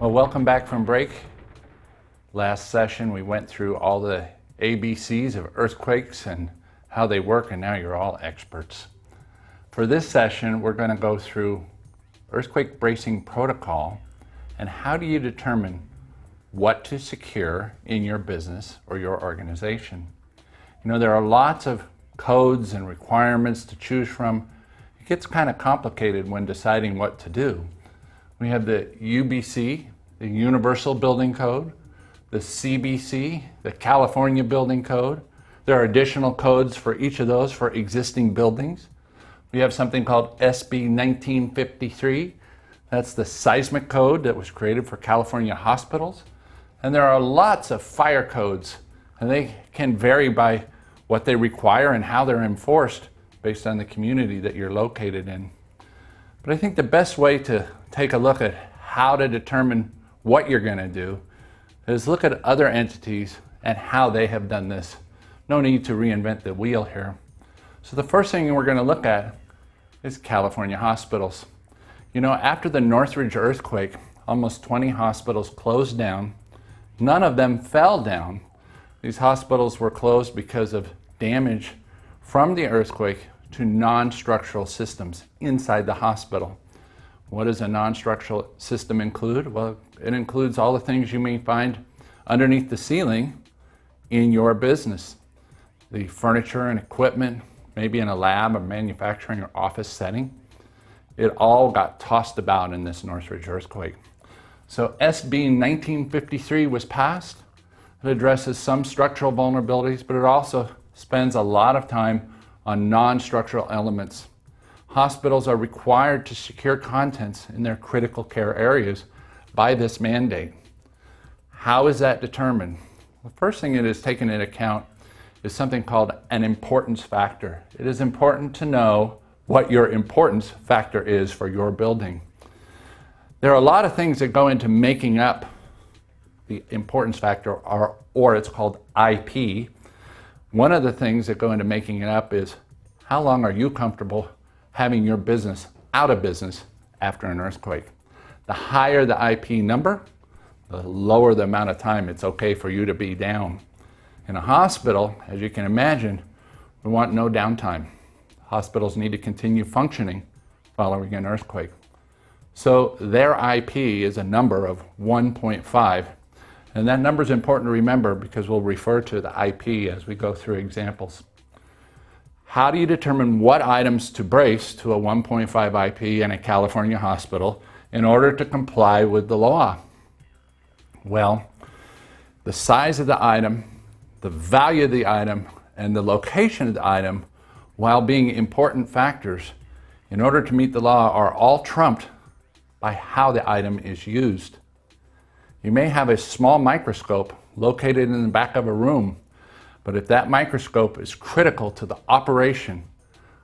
Well, welcome back from break. Last session, we went through all the ABCs of earthquakes and how they work, and now you're all experts. For this session, we're going to go through earthquake bracing protocol and how do you determine what to secure in your business or your organization. You know, there are lots of codes and requirements to choose from. It gets kind of complicated when deciding what to do. We have the UBC, the Universal Building Code, the CBC, the California Building Code. There are additional codes for each of those for existing buildings. We have something called SB 1953. That's the seismic code that was created for California hospitals. And there are lots of fire codes, and they can vary by what they require and how they're enforced based on the community that you're located in. But I think the best way to take a look at how to determine what you're going to do is look at other entities and how they have done this. No need to reinvent the wheel here. So the first thing we're going to look at is California hospitals. You know, after the Northridge earthquake, almost 20 hospitals closed down. None of them fell down. These hospitals were closed because of damage from the earthquake to non-structural systems inside the hospital. What does a non-structural system include? Well, it includes all the things you may find underneath the ceiling in your business. The furniture and equipment, maybe in a lab or manufacturing or office setting. It all got tossed about in this Northridge earthquake. So SB 1953 was passed. It addresses some structural vulnerabilities, but it also spends a lot of time on non-structural elements. Hospitals are required to secure contents in their critical care areas by this mandate. How is that determined? The first thing it is taken into account is something called an importance factor. It is important to know what your importance factor is for your building. There are a lot of things that go into making up the importance factor, or, or it's called IP. One of the things that go into making it up is how long are you comfortable having your business out of business after an earthquake? The higher the IP number, the lower the amount of time it's okay for you to be down. In a hospital, as you can imagine, we want no downtime. Hospitals need to continue functioning following an earthquake. So their IP is a number of 1.5. And that number is important to remember because we'll refer to the IP as we go through examples. How do you determine what items to brace to a 1.5 IP in a California hospital in order to comply with the law? Well, the size of the item, the value of the item, and the location of the item, while being important factors in order to meet the law, are all trumped by how the item is used. You may have a small microscope located in the back of a room, but if that microscope is critical to the operation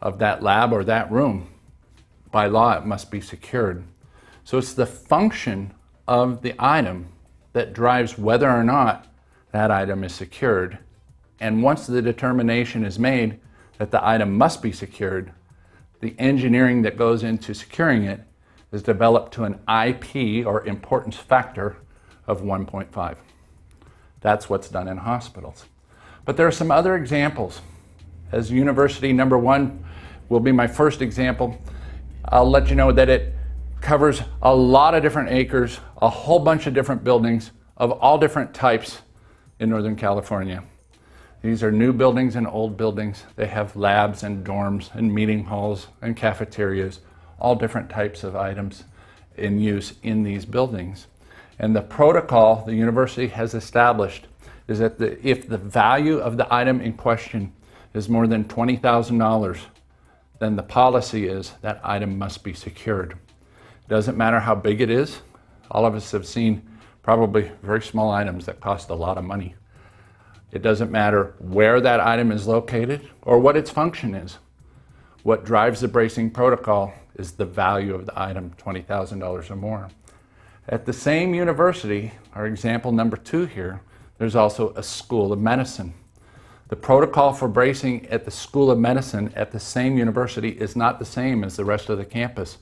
of that lab or that room, by law it must be secured. So it's the function of the item that drives whether or not that item is secured. And once the determination is made that the item must be secured, the engineering that goes into securing it is developed to an IP or importance factor of 1.5. That's what's done in hospitals. But there are some other examples. As university number one will be my first example, I'll let you know that it covers a lot of different acres, a whole bunch of different buildings of all different types in Northern California. These are new buildings and old buildings. They have labs and dorms and meeting halls and cafeterias, all different types of items in use in these buildings. And the protocol the university has established is that the, if the value of the item in question is more than $20,000, then the policy is that item must be secured. Doesn't matter how big it is. All of us have seen probably very small items that cost a lot of money. It doesn't matter where that item is located or what its function is. What drives the bracing protocol is the value of the item, $20,000 or more. At the same university, our example number two here, there's also a School of Medicine. The protocol for bracing at the School of Medicine at the same university is not the same as the rest of the campus.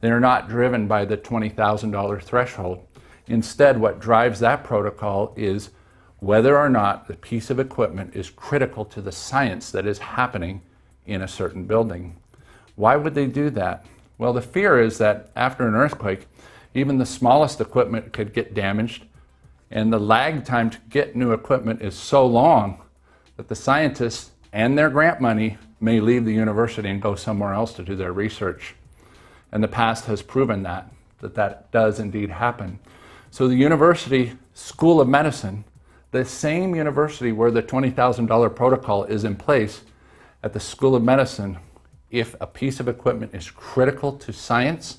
They are not driven by the $20,000 threshold. Instead, what drives that protocol is whether or not the piece of equipment is critical to the science that is happening in a certain building. Why would they do that? Well, the fear is that after an earthquake, even the smallest equipment could get damaged, and the lag time to get new equipment is so long that the scientists and their grant money may leave the university and go somewhere else to do their research. And the past has proven that, that that does indeed happen. So the University School of Medicine, the same university where the $20,000 protocol is in place, at the School of Medicine, if a piece of equipment is critical to science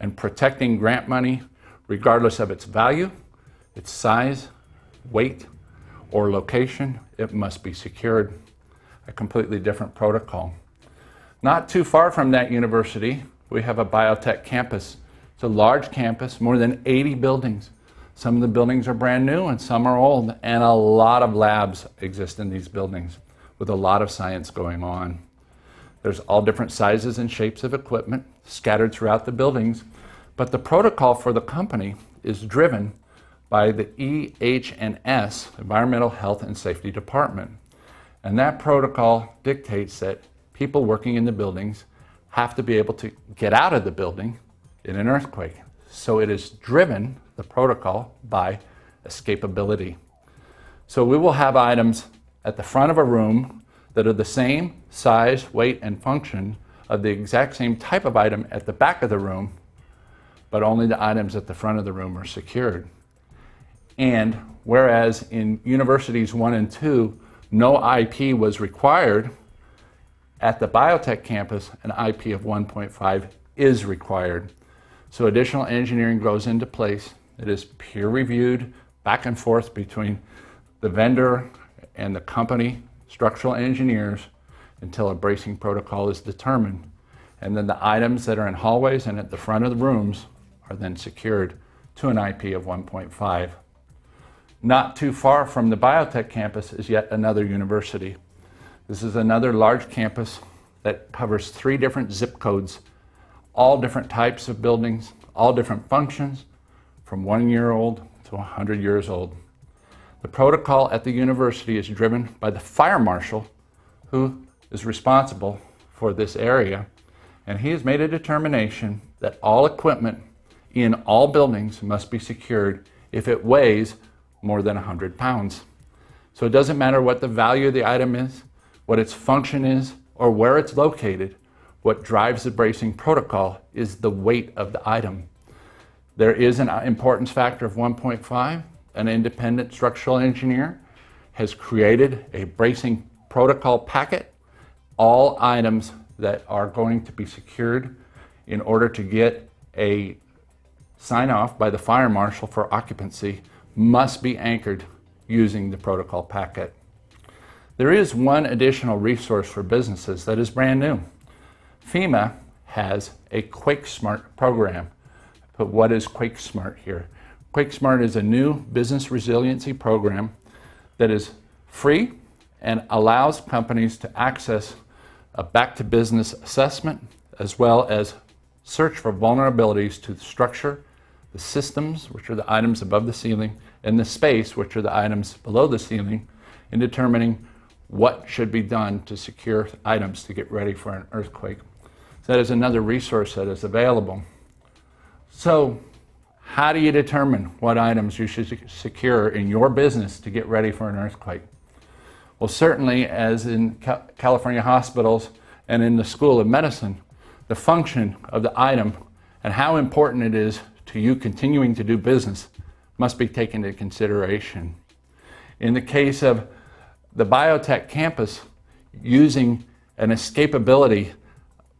and protecting grant money, regardless of its value, its size, weight, or location, it must be secured. A completely different protocol. Not too far from that university, we have a biotech campus. It's a large campus, more than 80 buildings. Some of the buildings are brand new and some are old, and a lot of labs exist in these buildings with a lot of science going on. There's all different sizes and shapes of equipment scattered throughout the buildings, but the protocol for the company is driven by the EH&S, Environmental Health and Safety Department. And that protocol dictates that people working in the buildings have to be able to get out of the building in an earthquake. So it is driven, the protocol, by escapability. So we will have items at the front of a room that are the same size, weight, and function of the exact same type of item at the back of the room, but only the items at the front of the room are secured. And whereas in universities one and two, no IP was required, at the biotech campus, an IP of 1.5 is required. So additional engineering goes into place. It is peer reviewed back and forth between the vendor and the company structural engineers until a bracing protocol is determined. And then the items that are in hallways and at the front of the rooms are then secured to an IP of 1.5. Not too far from the biotech campus is yet another university. This is another large campus that covers three different zip codes, all different types of buildings, all different functions, from one year old to 100 years old. The protocol at the university is driven by the fire marshal who is responsible for this area. And he has made a determination that all equipment in all buildings must be secured if it weighs more than 100 pounds. So it doesn't matter what the value of the item is, what its function is, or where it's located. What drives the bracing protocol is the weight of the item. There is an importance factor of 1.5, an independent structural engineer, has created a bracing protocol packet, all items that are going to be secured in order to get a sign off by the fire marshal for occupancy must be anchored using the protocol packet. There is one additional resource for businesses that is brand new. FEMA has a QuakeSmart program. But what is QuakeSmart here? QuakeSmart is a new business resiliency program that is free and allows companies to access a back to business assessment as well as search for vulnerabilities to the structure, the systems, which are the items above the ceiling, and the space, which are the items below the ceiling, in determining what should be done to secure items to get ready for an earthquake. So that is another resource that is available. So how do you determine what items you should secure in your business to get ready for an earthquake? Well, certainly, as in California hospitals and in the School of Medicine, the function of the item and how important it is to you continuing to do business must be taken into consideration. In the case of the biotech campus, using an escapability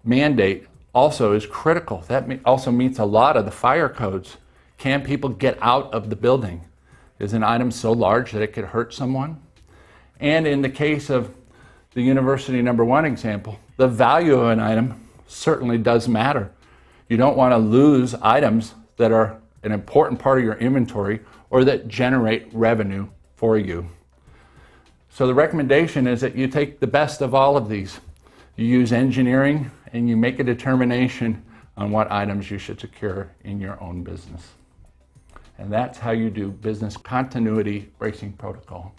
mandate also is critical. That also meets a lot of the fire codes can people get out of the building? Is an item so large that it could hurt someone? And in the case of the university number one example, the value of an item certainly does matter. You don't want to lose items that are an important part of your inventory or that generate revenue for you. So the recommendation is that you take the best of all of these. You use engineering and you make a determination on what items you should secure in your own business. And that's how you do business continuity bracing protocol.